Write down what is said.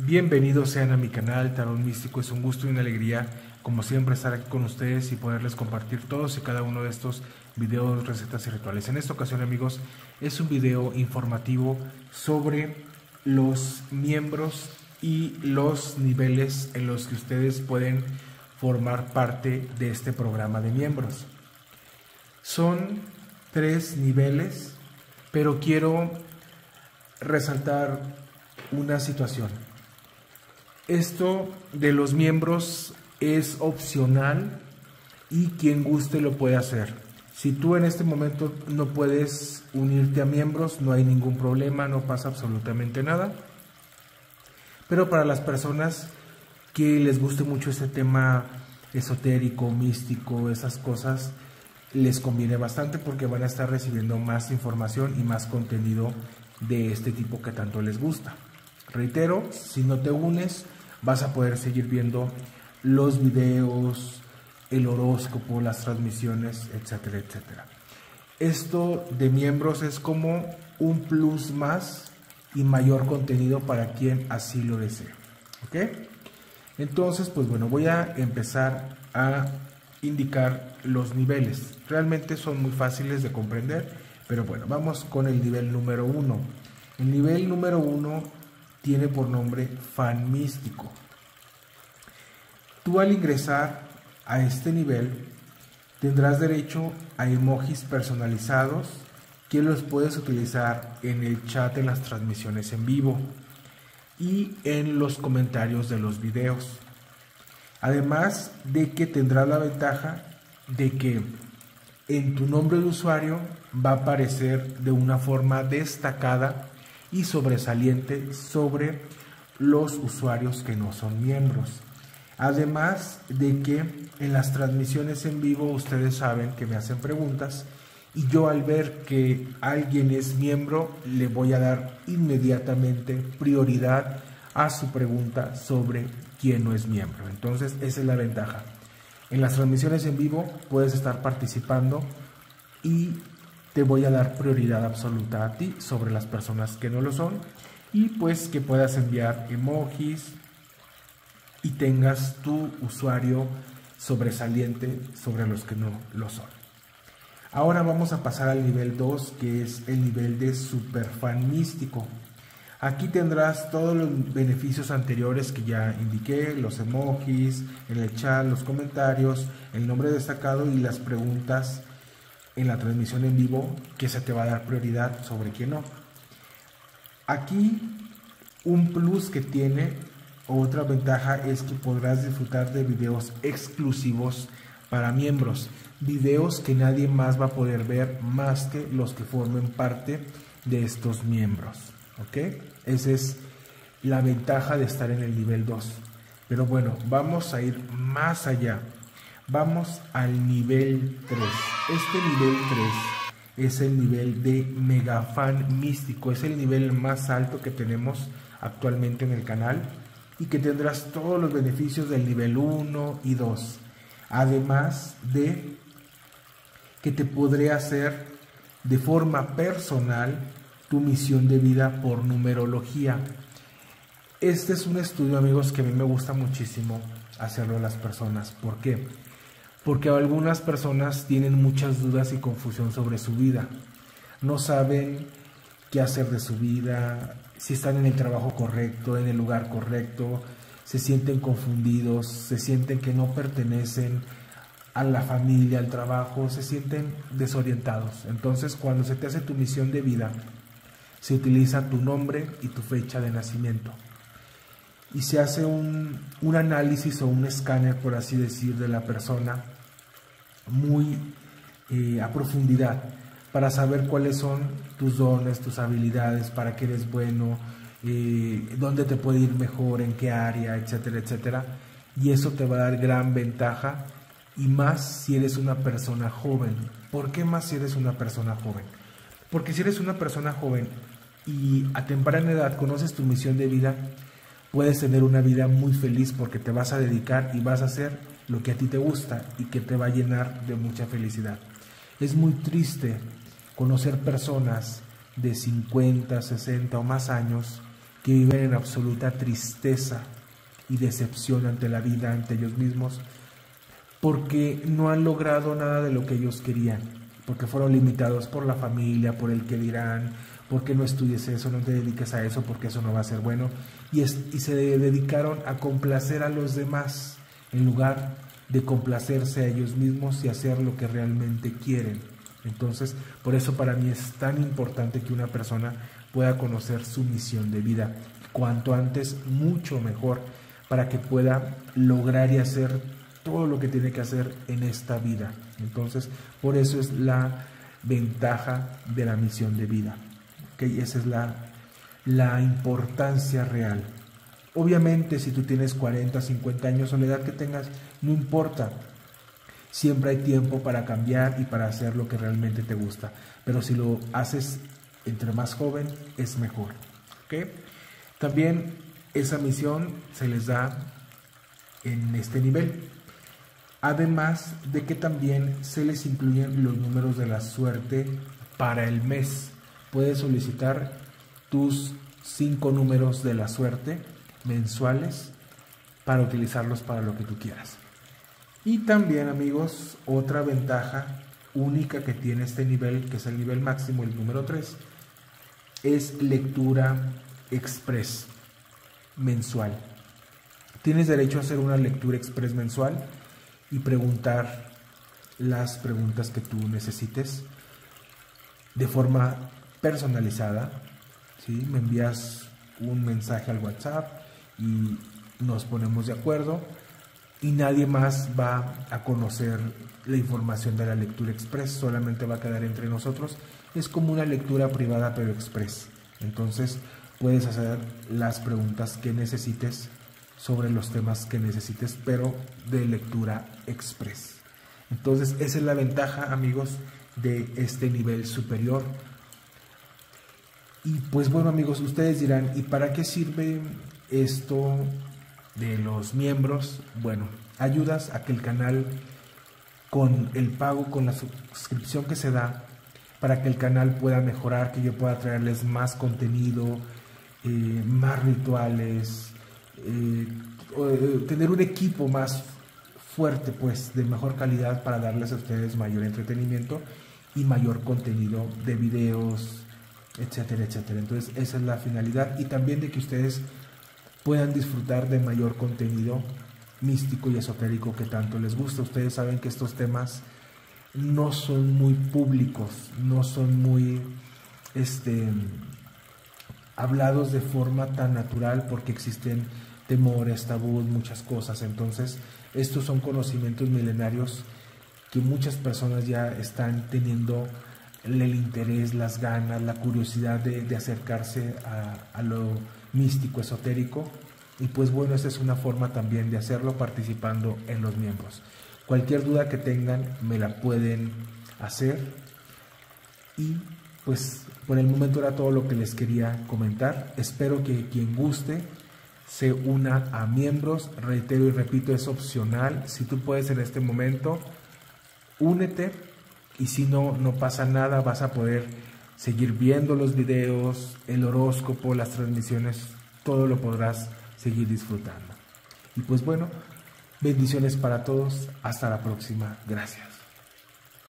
Bienvenidos sean a mi canal Tarot Místico, es un gusto y una alegría como siempre estar aquí con ustedes y poderles compartir todos y cada uno de estos videos, recetas y rituales. En esta ocasión amigos es un video informativo sobre los miembros y los niveles en los que ustedes pueden formar parte de este programa de miembros. Son tres niveles, pero quiero resaltar una situación. Esto de los miembros es opcional y quien guste lo puede hacer. Si tú en este momento no puedes unirte a miembros, no hay ningún problema, no pasa absolutamente nada. Pero para las personas que les guste mucho este tema esotérico, místico, esas cosas, les conviene bastante porque van a estar recibiendo más información y más contenido de este tipo que tanto les gusta. Reitero, si no te unes, vas a poder seguir viendo los videos, el horóscopo, las transmisiones, etcétera, etcétera. Esto de miembros es como un plus más y mayor contenido para quien así lo desee. ¿Ok? Entonces, pues bueno, voy a empezar a indicar los niveles. Realmente son muy fáciles de comprender, pero bueno, vamos con el nivel número uno. El nivel número uno tiene por nombre fan místico. Tú al ingresar a este nivel tendrás derecho a emojis personalizados que los puedes utilizar en el chat de las transmisiones en vivo y en los comentarios de los videos. Además de que tendrás la ventaja de que en tu nombre de usuario va a aparecer de una forma destacada y sobresaliente sobre los usuarios que no son miembros. Además de que en las transmisiones en vivo ustedes saben que me hacen preguntas y yo al ver que alguien es miembro le voy a dar inmediatamente prioridad a su pregunta sobre quién no es miembro. Entonces esa es la ventaja. En las transmisiones en vivo puedes estar participando y te voy a dar prioridad absoluta a ti sobre las personas que no lo son y pues que puedas enviar emojis, y tengas tu usuario sobresaliente sobre los que no lo son. Ahora vamos a pasar al nivel 2, que es el nivel de superfan místico. Aquí tendrás todos los beneficios anteriores que ya indiqué, los emojis, en el chat, los comentarios, el nombre destacado y las preguntas en la transmisión en vivo que se te va a dar prioridad sobre quién no. Aquí un plus que tiene otra ventaja es que podrás disfrutar de videos exclusivos para miembros, videos que nadie más va a poder ver más que los que formen parte de estos miembros. ¿Ok? Esa es la ventaja de estar en el nivel 2. Pero bueno, vamos a ir más allá. Vamos al nivel 3. Este nivel 3 es el nivel de mega fan místico. Es el nivel más alto que tenemos actualmente en el canal y que tendrás todos los beneficios del nivel 1 y 2. Además de que te podré hacer de forma personal tu misión de vida por numerología. Este es un estudio, amigos, que a mí me gusta muchísimo hacerlo a las personas. ¿Por qué? Porque algunas personas tienen muchas dudas y confusión sobre su vida. No saben qué hacer de su vida, si están en el trabajo correcto, en el lugar correcto, se sienten confundidos, se sienten que no pertenecen a la familia, al trabajo, se sienten desorientados. Entonces, cuando se te hace tu misión de vida, se utiliza tu nombre y tu fecha de nacimiento. Y se hace un, un análisis o un escáner, por así decir, de la persona muy eh, a profundidad para saber cuáles son tus dones, tus habilidades, para qué eres bueno, eh, dónde te puede ir mejor, en qué área, etcétera, etcétera. Y eso te va a dar gran ventaja y más si eres una persona joven. ¿Por qué más si eres una persona joven? Porque si eres una persona joven y a temprana edad conoces tu misión de vida, puedes tener una vida muy feliz porque te vas a dedicar y vas a hacer lo que a ti te gusta y que te va a llenar de mucha felicidad. Es muy triste conocer personas de 50, 60 o más años que viven en absoluta tristeza y decepción ante la vida, ante ellos mismos, porque no han logrado nada de lo que ellos querían, porque fueron limitados por la familia, por el que dirán, porque no estudies eso, no te dediques a eso, porque eso no va a ser bueno, y, y se dedicaron a complacer a los demás en lugar de complacerse a ellos mismos y hacer lo que realmente quieren. Entonces, por eso para mí es tan importante que una persona pueda conocer su misión de vida. Cuanto antes, mucho mejor, para que pueda lograr y hacer todo lo que tiene que hacer en esta vida. Entonces, por eso es la ventaja de la misión de vida. ¿Okay? Esa es la, la importancia real. Obviamente, si tú tienes 40, 50 años o la edad que tengas, no importa. Siempre hay tiempo para cambiar y para hacer lo que realmente te gusta. Pero si lo haces entre más joven, es mejor. ¿Okay? También esa misión se les da en este nivel. Además de que también se les incluyen los números de la suerte para el mes. Puedes solicitar tus cinco números de la suerte mensuales para utilizarlos para lo que tú quieras. Y también amigos, otra ventaja única que tiene este nivel, que es el nivel máximo, el número 3, es lectura express mensual. Tienes derecho a hacer una lectura express mensual y preguntar las preguntas que tú necesites de forma personalizada. ¿sí? Me envías un mensaje al WhatsApp y nos ponemos de acuerdo y nadie más va a conocer la información de la lectura express, solamente va a quedar entre nosotros. Es como una lectura privada pero express. Entonces puedes hacer las preguntas que necesites sobre los temas que necesites, pero de lectura express. Entonces esa es la ventaja, amigos, de este nivel superior. Y pues bueno, amigos, ustedes dirán, ¿y para qué sirve esto de los miembros? Bueno, ayudas a que el canal con el pago, con la suscripción que se da, para que el canal pueda mejorar, que yo pueda traerles más contenido, eh, más rituales, eh, eh, tener un equipo más fuerte, pues, de mejor calidad para darles a ustedes mayor entretenimiento y mayor contenido de videos, etcétera, etcétera. Entonces, esa es la finalidad y también de que ustedes puedan disfrutar de mayor contenido místico y esotérico que tanto les gusta. Ustedes saben que estos temas no son muy públicos, no son muy este, hablados de forma tan natural porque existen temores, tabús, muchas cosas. Entonces, estos son conocimientos milenarios que muchas personas ya están teniendo el interés, las ganas, la curiosidad de, acercarse a, a lo místico, esotérico. Y pues bueno, esta es una forma también de hacerlo participando en los miembros. Cualquier duda que tengan me la pueden hacer. Y pues por el momento era todo lo que les quería comentar. Espero que quien guste se una a miembros. Reitero y repito, es opcional. Si tú puedes en este momento, únete. Y si no, no pasa nada, vas a poder seguir viendo los videos, el horóscopo, las transmisiones, todo lo podrás seguir disfrutando. Y pues bueno, bendiciones para todos, hasta la próxima, gracias.